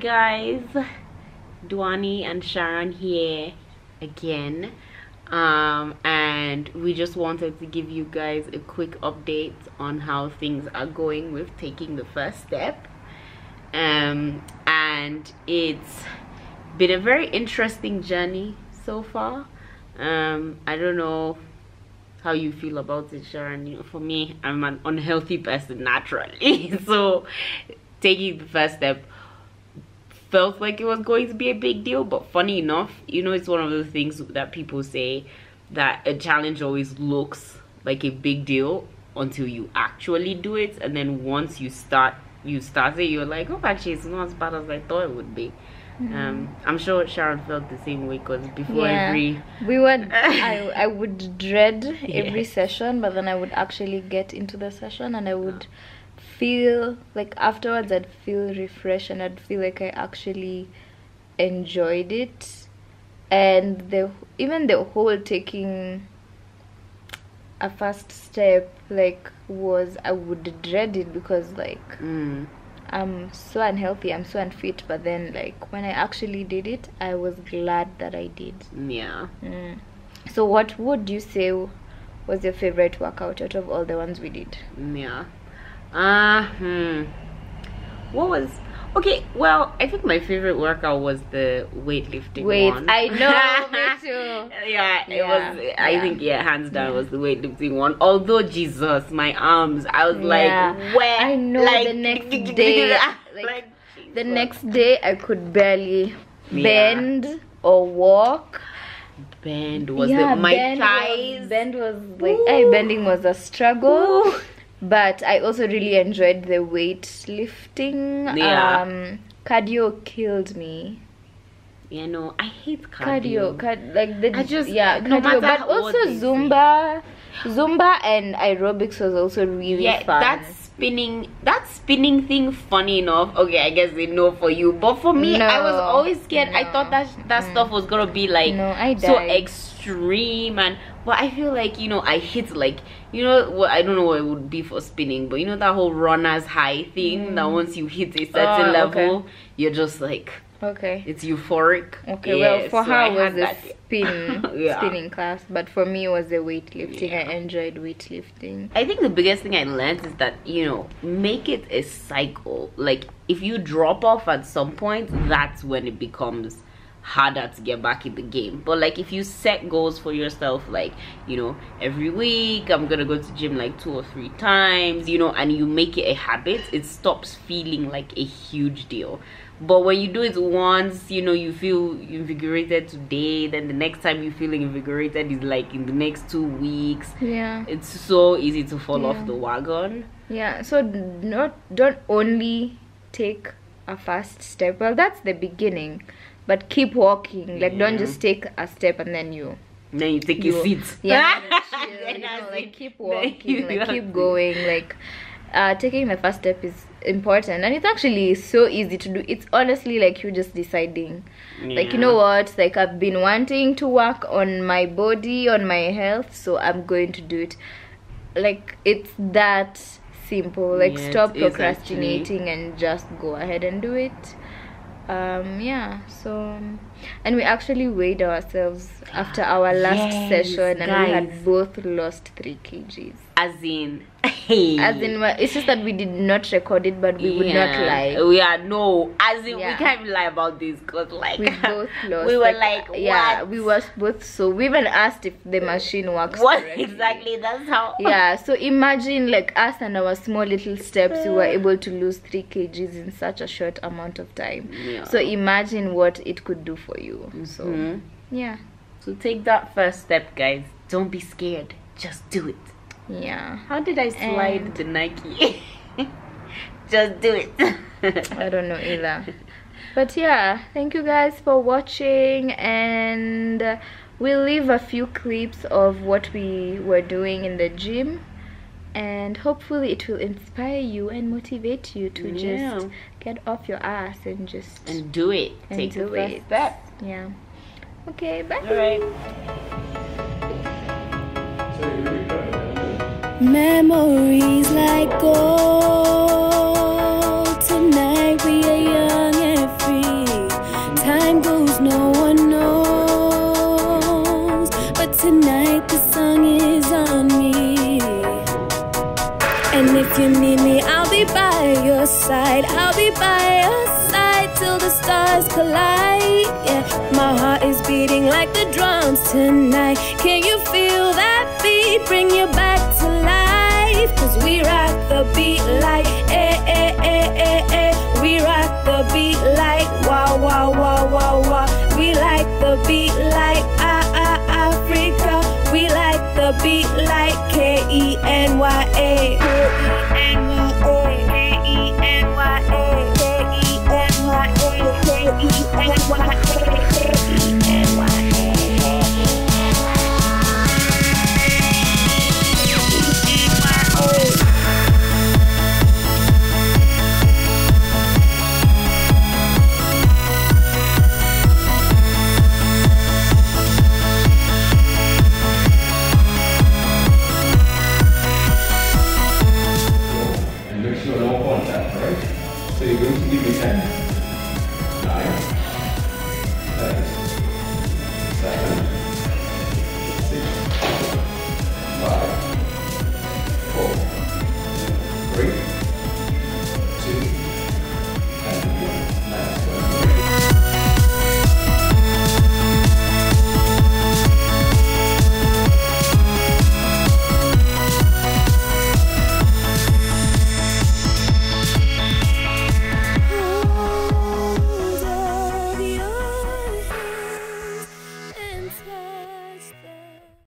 guys. Duani and Sharon here again. Um, and we just wanted to give you guys a quick update on how things are going with taking the first step. Um, and it's been a very interesting journey so far. Um, I don't know how you feel about it Sharon. You know for me I'm an unhealthy person naturally. So taking the first step felt like it was going to be a big deal but funny enough you know it's one of those things that people say that a challenge always looks like a big deal until you actually do it and then once you start you start it you're like oh actually it's not as bad as i thought it would be mm. um, i'm sure sharon felt the same way because before yeah. every we would I, I would dread every session but then i would actually get into the session and i would feel like afterwards I'd feel refreshed and I'd feel like I actually enjoyed it. And the even the whole taking a first step like was I would dread it because like mm. I'm so unhealthy I'm so unfit. But then like when I actually did it I was glad that I did. Yeah. Mm. so what would you say was your favorite workout out of all the ones we did? Yeah uh hmm. What was okay? Well, I think my favorite workout was the weightlifting Wait, one. I know, me too. yeah, it yeah, was. I yeah. think yeah, hands down yeah. was the weightlifting one. Although Jesus, my arms, I was like, where? I know like, the next day, like, like the next day, I could barely bend or walk bend was yeah, the, my bend thighs was, bend was like hey, bending was a struggle Ooh but I also really enjoyed the weightlifting. Yeah. Um, cardio killed me. Yeah, no, I hate cardio. Cardio, card, like the I just yeah, no cardio, but also Zumba, Zumba and aerobics was also really yeah, fun. That spinning, that spinning thing, funny enough. Okay, I guess they know for you, but for me, no, I was always scared. No. I thought that that mm. stuff was gonna be like no, I so extreme and but I feel like you know I hit like you know what I don't know what it would be for spinning, but you know that whole runner's high thing mm. that once you hit a certain uh, level, okay. you're just like okay, it's euphoric. Okay, yeah, well for so her was the spin yeah. spinning class, but for me it was the weightlifting. Yeah. I enjoyed weightlifting. I think the biggest thing I learned is that you know make it a cycle. Like if you drop off at some point, that's when it becomes harder to get back in the game but like if you set goals for yourself like you know every week i'm gonna go to gym like two or three times you know and you make it a habit it stops feeling like a huge deal but when you do it once you know you feel invigorated today then the next time you feel invigorated is like in the next two weeks. Yeah. It's so easy to fall yeah. off the wagon. Yeah so not don't only take a first step. Well that's the beginning. But keep walking. Like yeah. don't just take a step and then you then you take you, your seat. Yeah chill, you know, like keep walking like keep going like uh, taking the first step is important. And it's actually so easy to do. It's honestly like you just deciding. Yeah. like you know what? Like i've been wanting to work on my body on my health so i'm going to do it. Like it's that simple. Like yeah, stop procrastinating and just go ahead and do it. Um yeah so and we actually weighed ourselves after our last yes, session and guys. we had both lost three kgs as in hey. as in it's just that we did not record it but we yeah. would not lie we are no as in yeah. we can't lie about this because like we both lost we were like, like yeah we were both so we even asked if the machine works what correctly. exactly that's how yeah so imagine like us and our small little steps we were able to lose three kgs in such a short amount of time yeah. so imagine what it could do for you mm -hmm. so mm-hmm. yeah so take that first step guys don't be scared just do it yeah. How did i slide and the nike? Just do it. I don't know either. But yeah thank you guys for watching and we'll leave a few clips of what we were doing in the gym and hopefully it will inspire you and motivate you to yeah. just get off your ass and just and do it. and take do the first it. step. Yeah. Okay bye. All right Memories like gold. Tonight we are young and free. Time goes, no one knows. But tonight the song is on me. And if you need me, I'll be by your side. I'll be by your side till the stars collide. Yeah, my heart is beating like the drums tonight. Can you feel that beat? Bring you back to life. Cause we rock the beat like eh, eh, eh, eh, eh. We rock the beat like wow, wow, wow, wow, wow. We like the beat like ah, ah, Africa. We like the beat like K E N Y A. K-E-N-Y-A, K-E-N-Y-A, K-E-N-Y-A, K-E-N-Y-A. to a no contact, right? So you're going to give me 10.